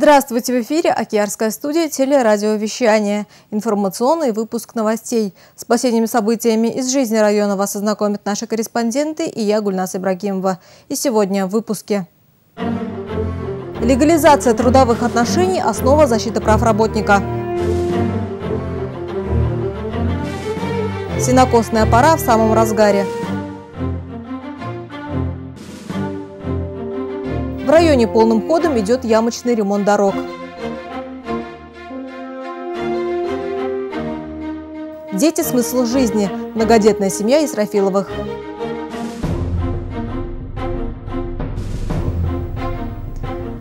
Здравствуйте! В эфире Океарская студия телерадиовещания. Информационный выпуск новостей. С последними событиями из жизни района вас ознакомят наши корреспонденты и я, Гульнас Ибрагимова. И сегодня в выпуске. Легализация трудовых отношений – основа защиты прав работника. Синокосная пора в самом разгаре. В районе полным ходом идет ямочный ремонт дорог. Дети – смысл жизни. Многодетная семья Исрафиловых.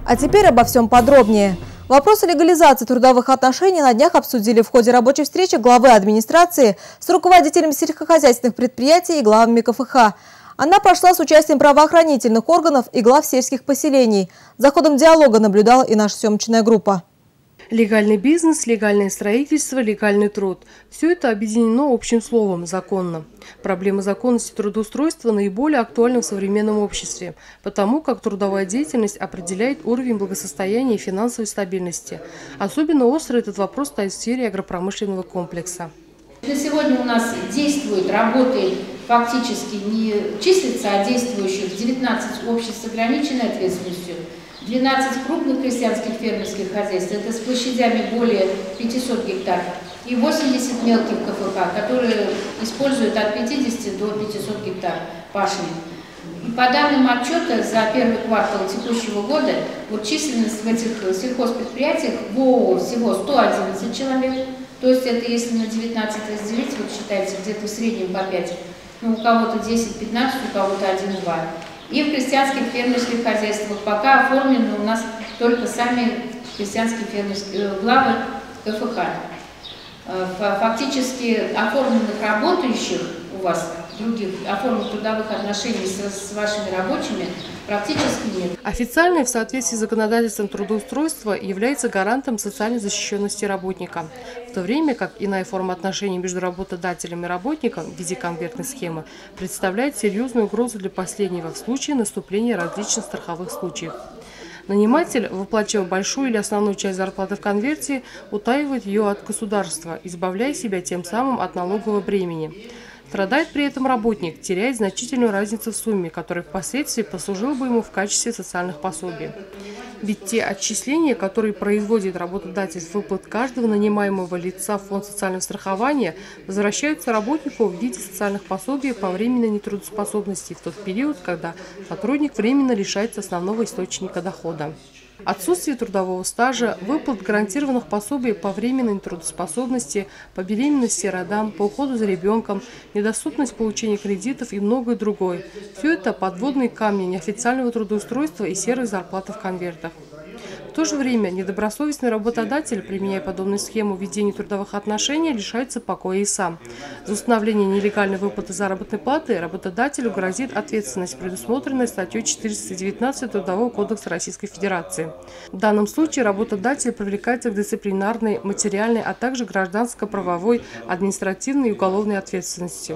А теперь обо всем подробнее. Вопросы легализации трудовых отношений на днях обсудили в ходе рабочей встречи главы администрации с руководителями сельскохозяйственных предприятий и главами КФХ. Она прошла с участием правоохранительных органов и глав сельских поселений. За ходом диалога наблюдала и наша съемочная группа. Легальный бизнес, легальное строительство, легальный труд – все это объединено общим словом – законно. Проблема законности трудоустройства наиболее актуальна в современном обществе, потому как трудовая деятельность определяет уровень благосостояния и финансовой стабильности. Особенно остро этот вопрос стоит в сфере агропромышленного комплекса. На сегодня у нас действует, работает фактически не числится, а действующих 19 обществ с ограниченной ответственностью, 12 крупных крестьянских фермерских хозяйств, это с площадями более 500 гектаров, и 80 мелких КФК, которые используют от 50 до 500 гектар пашни. И по данным отчета за первый квартал текущего года, вот численность в этих сельхозпредприятиях в ООО всего 111 человек, то есть это если на 19 разделить, вот считайте, где-то в среднем по 5 ну, у кого-то 10-15, у кого-то 1-2. И в крестьянских фермерских хозяйствах пока оформлены у нас только сами крестьянские фермерские э, главы КФХ. Э, фактически оформленных работающих у вас других оформленных трудовых отношений с, с вашими рабочими практически нет. Официально в соответствии с законодательством трудоустройства является гарантом социальной защищенности работника, в то время как иная форма отношений между работодателем и работником в виде конвертной схемы представляет серьезную угрозу для последнего в случае наступления различных страховых случаев. Наниматель, выплачивая большую или основную часть зарплаты в конверте, утаивает ее от государства, избавляя себя тем самым от налогового бремени. Страдает при этом работник, теряет значительную разницу в сумме, которая впоследствии послужила бы ему в качестве социальных пособий. Ведь те отчисления, которые производит работодатель с выплат каждого нанимаемого лица в фонд социального страхования, возвращаются работнику в виде социальных пособий по временной нетрудоспособности в тот период, когда сотрудник временно лишается основного источника дохода. Отсутствие трудового стажа, выплат гарантированных пособий по временной трудоспособности, по беременности, родам, по уходу за ребенком, недоступность получения кредитов и многое другое. Все это подводные камни неофициального трудоустройства и серой зарплаты в конвертах. В то же время недобросовестный работодатель, применяя подобную схему ведения трудовых отношений, лишается покоя и сам. За установление нелегальной выплаты заработной платы работодателю грозит ответственность, предусмотренная статьей 419 Трудового кодекса Российской Федерации. В данном случае работодатель привлекается к дисциплинарной, материальной, а также гражданско-правовой, административной и уголовной ответственности.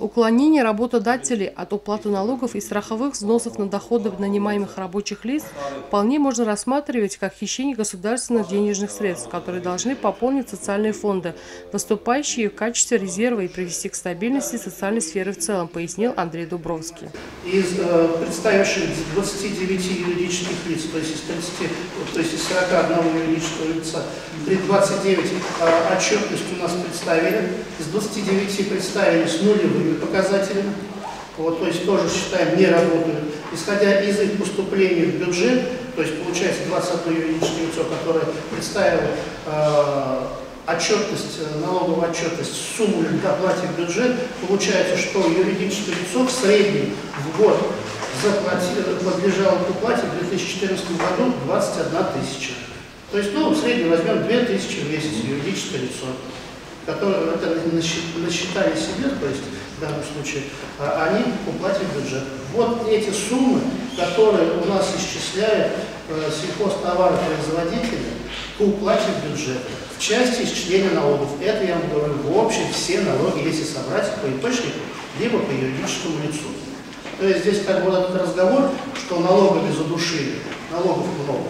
Уклонение работодателей от уплаты налогов и страховых взносов на доходы нанимаемых рабочих лиц вполне можно рассматривать как хищение государственных денежных средств, которые должны пополнить социальные фонды, выступающие в качестве резерва и привести к стабильности социальной сферы в целом, пояснил Андрей Дубровский. Из э, представивших 29 юридических лиц, то есть из 30, то есть из 41 юридического лица, 29 э, отчетность у нас представили, из 29 представили с нулевыми показателями, вот, то есть тоже считаем не работают. Исходя из их поступлений в бюджет, то есть получается 21 юридическое лицо, которое представило э, отчетность, налоговую отчетность, сумму доплате в бюджет, получается, что юридическое лицо в среднем в год заплатило, подлежало к уплате в 2014 году 21 тысяча. То есть, ну, в среднем возьмем 2 тысячи в месяц юридическое лицо, которое это насчитали себе, то есть в данном случае, а они уплатят бюджет. Вот эти суммы, которые у нас исчисляют э, сельхозтоваропроизводители уплате бюджета в части исчисления налогов. Это я вам говорю в общем все налоги, если собрать по ИПшнику, либо по юридическому лицу. То есть здесь как бы этот разговор, что налогами задушили, налогов много.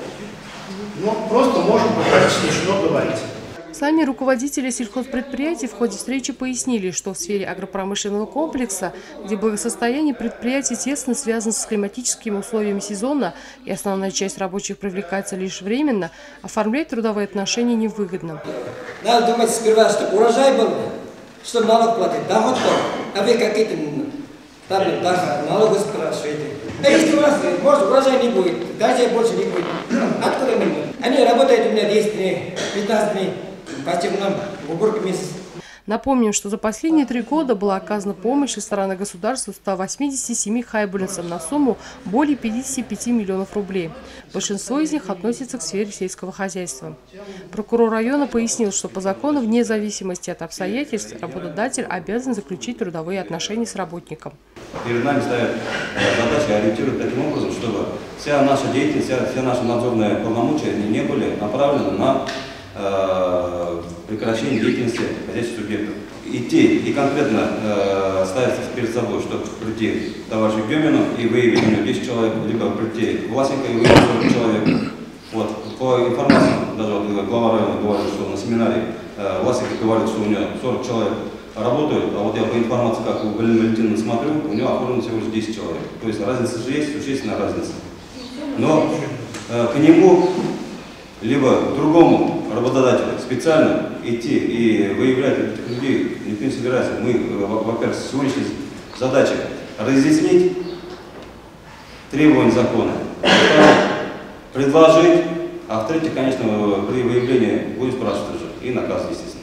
Но просто можем пока смешно говорить. Сами руководители сельхозпредприятий в ходе встречи пояснили, что в сфере агропромышленного комплекса, где благосостояние предприятий тесно связано с климатическими условиями сезона и основная часть рабочих привлекается лишь временно, оформлять трудовые отношения невыгодно. Надо думать сперва, чтобы урожай был, чтобы налог платить, доход был, а вы какие-то там налоги спрашиваете. А если у нас, может, урожай не будет, даже больше не будет, откуда мы? Они работают у меня 10 дней, 15 дней. Напомним, что за последние три года была оказана помощь со стороны государства 187 хайбулинцам на сумму более 55 миллионов рублей. Большинство из них относится к сфере сельского хозяйства. Прокурор района пояснил, что по закону, вне зависимости от обстоятельств, работодатель обязан заключить трудовые отношения с работником. Перед нами ставят э, задачи ориентируют таким образом, чтобы вся наша деятельность, вся, все наши надзорные полномочия не были направлены на Э, прекращение деятельности хозяйственных субъектов. Идти и конкретно э, ставиться перед собой, чтобы прийти товарищу Гемину и выявить у него 10 человек, либо прийти к властника и выявить 40 человек. Вот. По информации, даже вот глава района говорит, что на семинаре э, властник говорит, что у него 40 человек работают, а вот я по информации, как у Галины Валентиновны смотрю, у него оформлено всего лишь 10 человек. То есть разница же есть, существенная разница. Но э, к нему, либо к другому работодателя специально идти и выявлять этих людей никто не собирается. Мы, во-первых, сегодняшняя задача разъяснить требования закона, предложить, а в-третьих, конечно, при выявлении будем спрашивать уже и наказывать, естественно.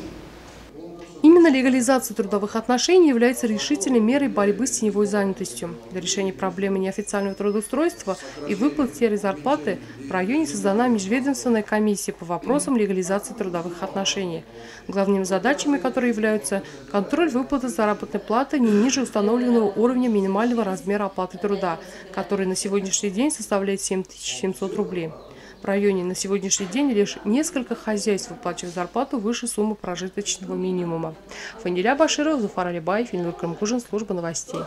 Именно легализация трудовых отношений является решительной мерой борьбы с теневой занятостью. Для решения проблемы неофициального трудоустройства и выплат серой зарплаты в районе создана межведомственная комиссия по вопросам легализации трудовых отношений. Главными задачами которой являются контроль выплаты заработной платы не ниже установленного уровня минимального размера оплаты труда, который на сегодняшний день составляет 7700 рублей. Районе на сегодняшний день лишь несколько хозяйств выплачивают зарплату выше суммы прожиточного минимума. Фаниля Баширов, Зуфар Алибаев, Инвер Крамкужин, служба новостей.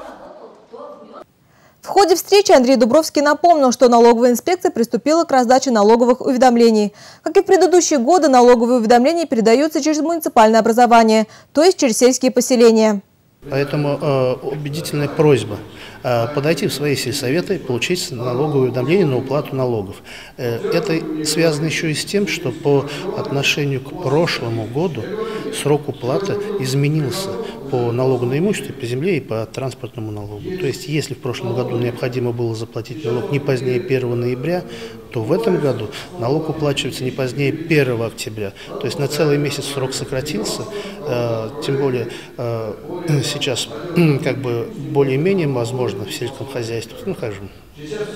В ходе встречи Андрей Дубровский напомнил, что налоговая инспекция приступила к раздаче налоговых уведомлений. Как и в предыдущие годы, налоговые уведомления передаются через муниципальное образование, то есть через сельские поселения. Поэтому э, убедительная просьба э, подойти в свои сельсоветы и получить налоговое уведомление на уплату налогов. Э, это связано еще и с тем, что по отношению к прошлому году срок уплаты изменился по налогу на имущество, по земле и по транспортному налогу. То есть, если в прошлом году необходимо было заплатить налог не позднее 1 ноября, то в этом году налог уплачивается не позднее 1 октября. То есть на целый месяц срок сократился, э, тем более э, сейчас как бы более-менее возможно в сельском хозяйстве, ну, скажем,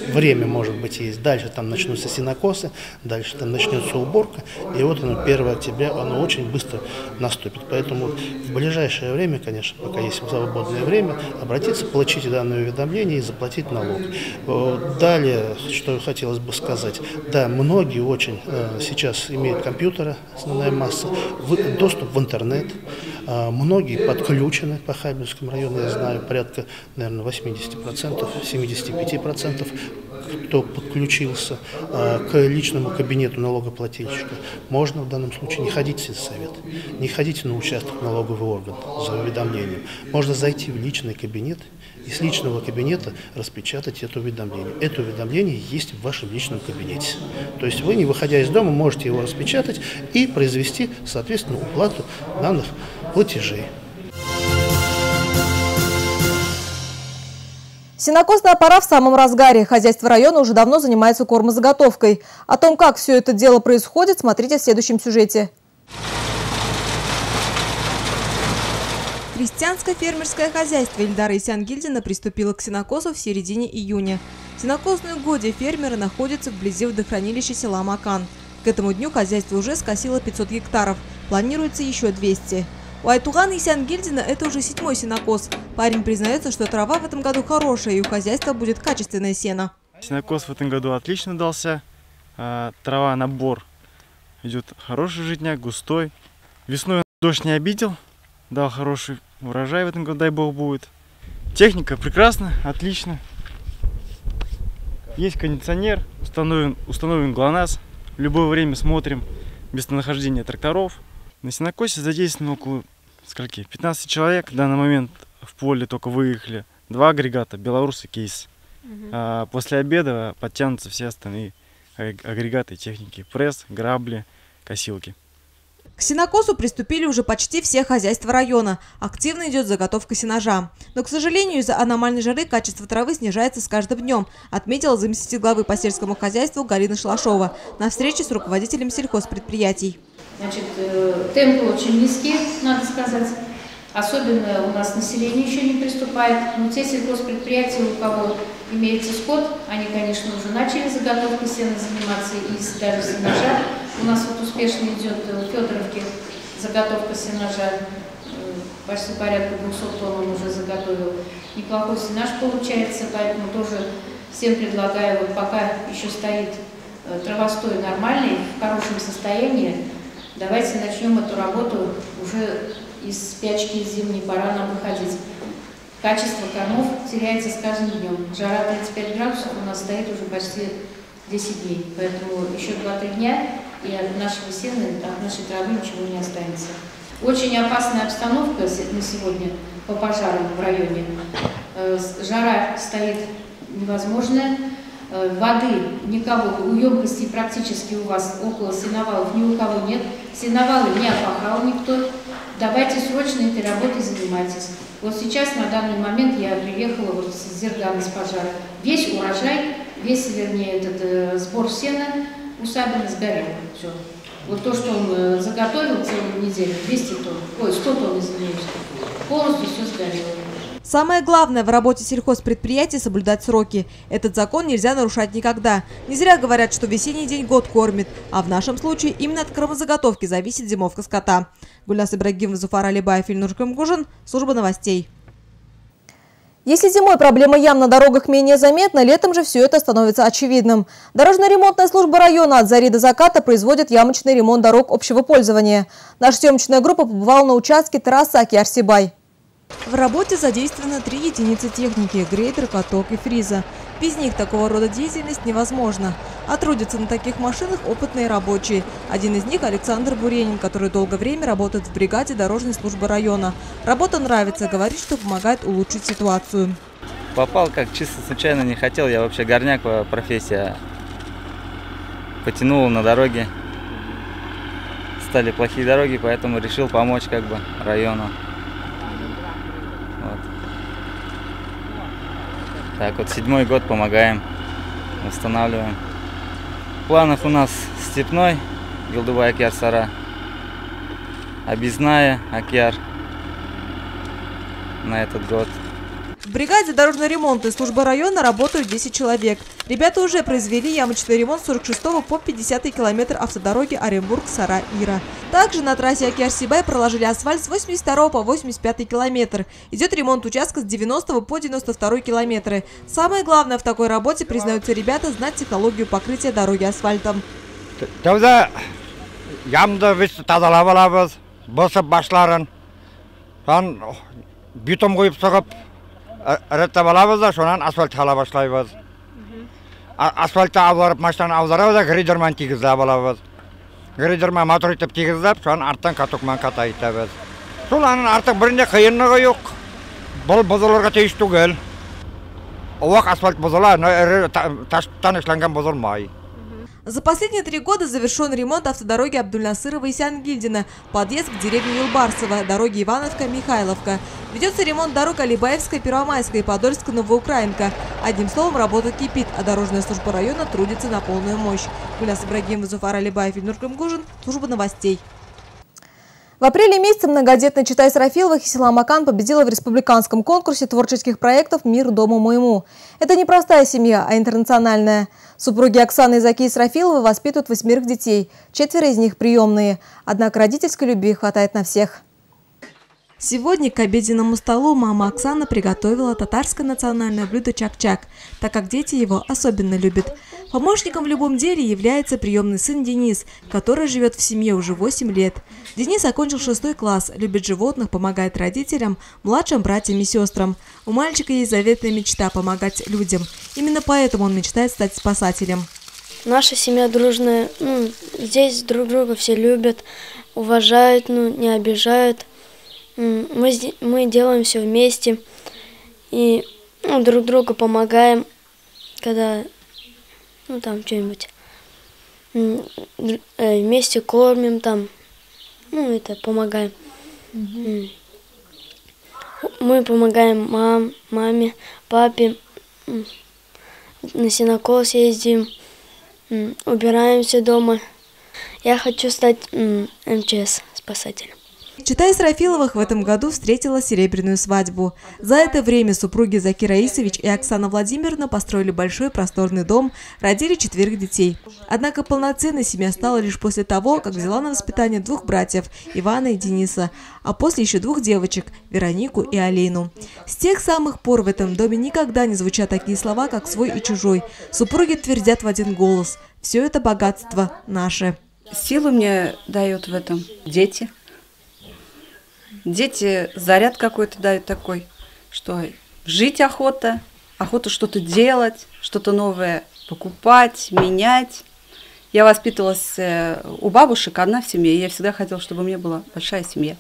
время, может быть, есть. Дальше там начнутся синокосы, дальше там начнется уборка. И вот оно, 1 октября, оно очень быстро наступит. Поэтому в ближайшее время, конечно, пока есть свободное время, обратиться, получить данное уведомление и заплатить налог. Далее, что хотелось бы сказать. Да, многие очень э, сейчас имеют компьютеры, основная масса, доступ в интернет. Э, многие подключены по Хайбинскому району, я знаю, порядка, наверное, 80%, 75% процентов, кто подключился э, к личному кабинету налогоплательщика, можно в данном случае не ходить в сельсовет, не ходить на участок налоговый орган за уведомлением. Можно зайти в личный кабинет и с личного кабинета распечатать это уведомление. Это уведомление есть в вашем личном кабинете. То есть вы, не выходя из дома, можете его распечатать и произвести, соответственно, уплату данных платежей. Сенокосная пора в самом разгаре. Хозяйство района уже давно занимается кормозаготовкой. О том, как все это дело происходит, смотрите в следующем сюжете. Крестьянское фермерское хозяйство Ильдара Исянгильдина приступило к сенокосу в середине июня. Сенокосные угодья фермера находятся вблизи водохранилища села Макан. К этому дню хозяйство уже скосило 500 гектаров. Планируется еще 200. У Айтугана Исянгильдина это уже седьмой сенокос. Парень признается, что трава в этом году хорошая и у хозяйства будет качественное сено. Сенокос в этом году отлично дался. А, трава, набор идет хороший житняк, густой. Весной дождь не обидел, дал хороший урожай в этом году, дай бог будет. Техника прекрасна, отлично. Есть кондиционер, установлен, установлен ГЛОНАСС, в любое время смотрим местонахождение тракторов. На сенокосе задействовано около скольки? 15 человек. В данный момент в поле только выехали два агрегата, белорус и кейс. Угу. А после обеда подтянутся все остальные агрегаты техники. Пресс, грабли, косилки. К сенокосу приступили уже почти все хозяйства района. Активно идет заготовка сенажа. Но, к сожалению, из-за аномальной жары качество травы снижается с каждым днем, отметила заместитель главы по сельскому хозяйству Галина Шлашова на встрече с руководителем сельхозпредприятий. Значит, э, темпы очень низкие, надо сказать. Особенно у нас население еще не приступает. Но те сельхозпредприятия, у кого имеется скот, они, конечно, уже начали заготовкой сена заниматься и даже сенажа. У нас вот успешно идет в Федоровке заготовка сенажа. Э, почти порядка 200 тонн он уже заготовил. Неплохой сенаж получается, поэтому тоже всем предлагаю, вот пока еще стоит э, травостой нормальный, в хорошем состоянии, давайте начнем эту работу уже из спячки зимней, пора нам выходить. Качество кормов теряется с каждым днем. Жара 35 градусов у нас стоит уже почти 10 дней, поэтому еще 2-3 дня и от нашего сена, от нашей травы ничего не останется. Очень опасная обстановка на сегодня по пожарам в районе. Э, жара стоит невозможная, воды никого, у емкостей практически у вас около сеновалов ни у кого нет, сеновалы не опахал никто, давайте срочно этой работой занимайтесь. Вот сейчас, на данный момент, я приехала вот с Зергана с пожара. Весь урожай, весь, вернее, этот э, сбор сена усадьба сгорел. Все. Вот то, что он э, заготовил целую неделю, 200 тонн, ой, 100 тонн, извиняюсь, полностью все сгорело. Самое главное в работе сельхозпредприятий – соблюдать сроки. Этот закон нельзя нарушать никогда. Не зря говорят, что весенний день год кормит, а в нашем случае именно от кормозаготовки зависит зимовка скота. Гульнас Ибрагимов, Зуфар Алибаев, Ильнур Кымгужин, служба новостей. Если зимой проблема ям на дорогах менее заметна, летом же все это становится очевидным. Дорожно-ремонтная служба района от зари до заката производит ямочный ремонт дорог общего пользования. Наша съемочная группа побывала на участке трассы Аки-Арсибай. В работе задействовано три единицы техники – грейдер, каток и фреза. Без них такого рода деятельность невозможна. А трудятся на таких машинах опытные рабочие. Один из них – Александр Буренин, который долгое время работает в бригаде дорожной службы района. Работа нравится, говорит, что помогает улучшить ситуацию. Попал как чисто случайно, не хотел. Я вообще горняк профессия. Потянул на дороге. Стали плохие дороги, поэтому решил помочь как бы району. Так вот, седьмой год помогаем, восстанавливаем. В планах у нас степной, Гилдубай Акьяр Сара, объездная Акьяр на этот год. В бригаде дорожного ремонта и службы района работают 10 человек. Ребята уже произвели ямочный ремонт 46 по 50 километр автодороги Оренбург-Сара-Ира. Также на трассе Аки-Арсибай проложили асфальт с 82 по 85 километр. Идет ремонт участка с 90 по 92 километры. Самое главное в такой работе, признаются ребята, знать технологию покрытия дороги асфальтом. ямды біз тазалап аламыз босып башларын бетон қойып соғып реттеп аламыз да сонан асфальт сала башлайбыз асфальтты аударып машинаны аударабыз да грейдермен тигізіп алабыз грейдермен мотор итеп тигізіп соны арттан катокмен катайтабыз сол анын артық бірінде қиынлығы жоқ бұл бұзылырға тиіс түгел. Уақ асфальт бұзыла ірі таштан ішләнгән бұзылмай За последние три года завершен ремонт автодороги Абдульнасырова и Сянгильдина, подъезд к деревне Юлбарсово, дороги Ивановка-Михайловка. Ведется ремонт дорог Алибаевская, Первомайская и Подольска-Новоукраинка. Одним словом, работа кипит, а дорожная служба района трудится на полную мощь. Гуляс Ибрагимов, Зуфар Алибаев, Ильнур Гужин, служба новостей. В апреле месяце многодетная Читай Сарафилова Хисила Макан победила в республиканском конкурсе творческих проектов «Мир дому моему». Это не простая семья, а интернациональная. Супруги Оксаны и Заки Сарафиловы воспитывают восьмерых детей. Четверо из них приемные. Однако родительской любви хватает на всех. Сегодня к обеденному столу мама Оксана приготовила татарское национальное блюдо чак-чак, так как дети его особенно любят. Помощником в любом деле является приемный сын Денис, который живет в семье уже 8 лет. Денис окончил шестой класс, любит животных, помогает родителям, младшим братьям и сестрам. У мальчика есть заветная мечта – помогать людям. Именно поэтому он мечтает стать спасателем. Наша семья дружная. Ну, здесь друг друга все любят, уважают, ну, не обижают. Мы, мы делаем все вместе и ну, друг другу помогаем, когда ну там что-нибудь э, вместе кормим там, ну это помогаем. Угу. Мы помогаем мам, маме, папе, на синокос ездим, убираемся дома. Я хочу стать МЧС спасателем. Читай Срафиловых в этом году встретила серебряную свадьбу. За это время супруги Закир Раисович и Оксана Владимировна построили большой просторный дом, родили четверых детей. Однако полноценной семья стала лишь после того, как взяла на воспитание двух братьев – Ивана и Дениса, а после еще двух девочек – Веронику и Алину. С тех самых пор в этом доме никогда не звучат такие слова, как «свой» и «чужой». Супруги твердят в один голос – все это богатство наше. Силу мне дают в этом дети – Дети заряд какой-то дают такой, что жить охота, охота что-то делать, что-то новое покупать, менять. Я воспитывалась э, у бабушек одна в семье, и я всегда хотела, чтобы у меня была большая семья.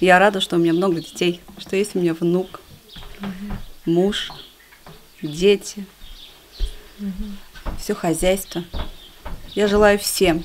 Я рада, что у меня много детей, что есть у меня внук, муж, дети, все хозяйство. Я желаю всем,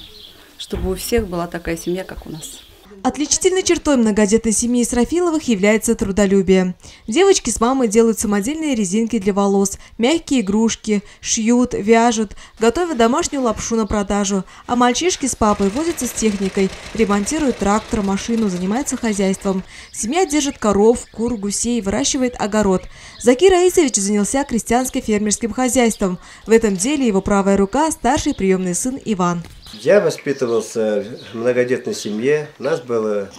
чтобы у всех была такая семья, как у нас. Отличительной чертой многодетной семьи Исрафиловых является трудолюбие. Девочки с мамой делают самодельные резинки для волос, мягкие игрушки, шьют, вяжут, готовят домашнюю лапшу на продажу, а мальчишки с папой возятся с техникой, ремонтируют трактор, машину, занимаются хозяйством. Семья держит коров, кур, гусей, выращивает огород. Закир Раисович занялся крестьянско-фермерским хозяйством. В этом деле его правая рука – старший приемный сын Иван. Я воспитывался в многодетной семье. Нас было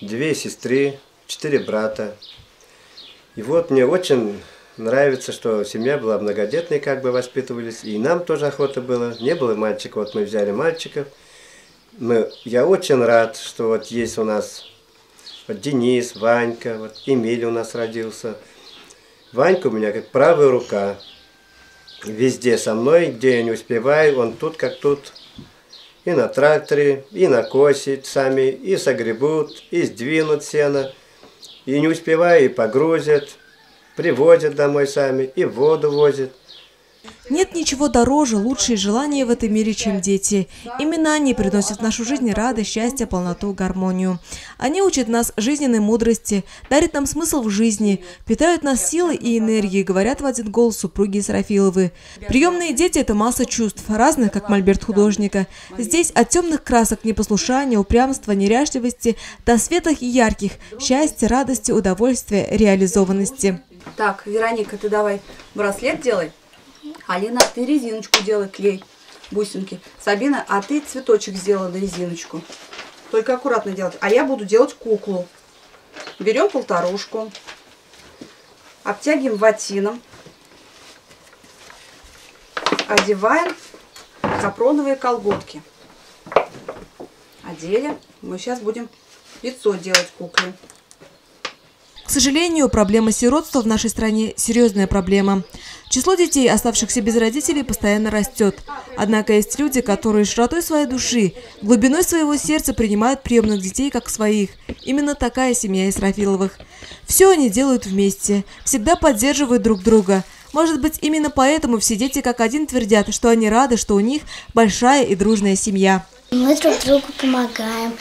две сестры, четыре брата. И вот мне очень нравится, что семья была многодетной, как бы воспитывались. И нам тоже охота было. Не было мальчиков, вот мы взяли мальчиков. Мы, я очень рад, что вот есть у нас вот Денис, Ванька, вот Эмиль у нас родился. Ванька у меня как правая рука везде со мной, где я не успеваю, он тут как тут. И на тракторе, и накосит сами, и согребут, и сдвинут сено. И не успеваю, и погрузят, привозят домой сами, и воду возят. Нет ничего дороже, лучше и желания в этом мире, чем дети. Именно они приносят в нашу жизнь радость, счастье, полноту, гармонию. Они учат нас жизненной мудрости, дарят нам смысл в жизни, питают нас силой и энергией, говорят в один голос супруги Сарафиловы. Приемные дети – это масса чувств, разных, как мольберт художника. Здесь от темных красок непослушания, упрямства, неряшливости до светлых и ярких – счастья, радости, удовольствия, реализованности. Так, Вероника, ты давай браслет делай. Алина, ты резиночку делай, клей, бусинки. Сабина, а ты цветочек сделала резиночку. Только аккуратно делать. А я буду делать куклу. Берем полторушку, обтягиваем ватином, одеваем капроновые колготки. Одели. Мы сейчас будем лицо делать кукле. К сожалению, проблема сиротства в нашей стране – серьезная проблема. Число детей, оставшихся без родителей, постоянно растет. Однако есть люди, которые широтой своей души, глубиной своего сердца принимают приемных детей как своих. Именно такая семья Исрафиловых. Все они делают вместе, всегда поддерживают друг друга. Может быть, именно поэтому все дети как один твердят, что они рады, что у них большая и дружная семья. Мы друг другу помогаем,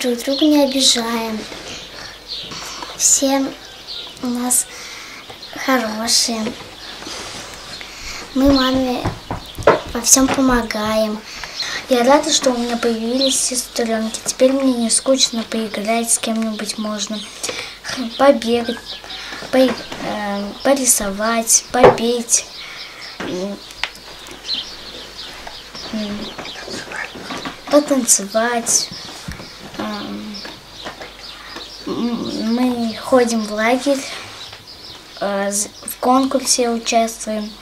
друг друга не обижаем. Все у нас хорошие. Мы маме во всем помогаем. Я рада, что у меня появились сестренки. Теперь мне не скучно поиграть с кем-нибудь можно. Побегать, по, э, порисовать, попеть. Потанцевать. Мы ходим в лагерь, э, в конкурсе участвуем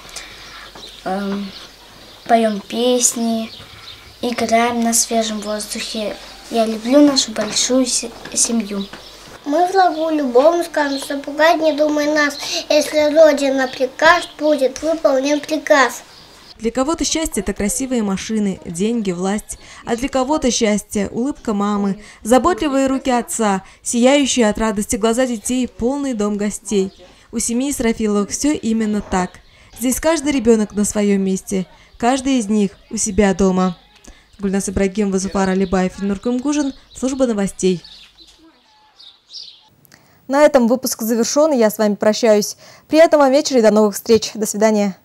эм, поем песни, играем на свежем воздухе. Я люблю нашу большую семью. Мы в лагу любому скажем, что пугать не думай нас. Если Родина приказ будет, выполнен приказ. Для кого-то счастье – это красивые машины, деньги, власть. А для кого-то счастье – улыбка мамы, заботливые руки отца, сияющие от радости глаза детей, полный дом гостей. У семьи Срафиловых все именно так. Здесь каждый ребенок на своем месте, каждый из них у себя дома. Гульнас Ибрагимова, Зуфар Алибаев, Нуркум Гужин, служба новостей. На этом выпуск завершен, и я с вами прощаюсь. Приятного вечера и до новых встреч. До свидания.